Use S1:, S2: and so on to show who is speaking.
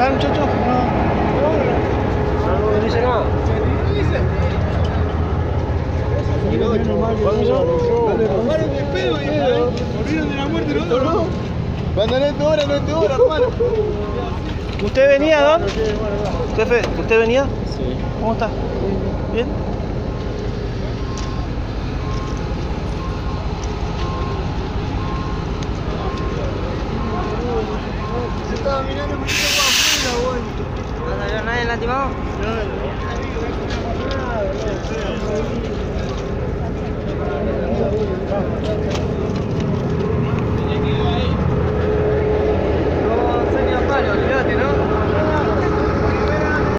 S1: están, muchachos? No, no dice nada.
S2: Cuando no es tu hora, no es tu hora, hermano.
S1: ¿Usted venía, Don? Jefe, ¿usted venía?
S2: Sí.
S1: ¿Cómo está? ¿Bien?
S2: Se estaba mirando.
S3: ¿No salió nadie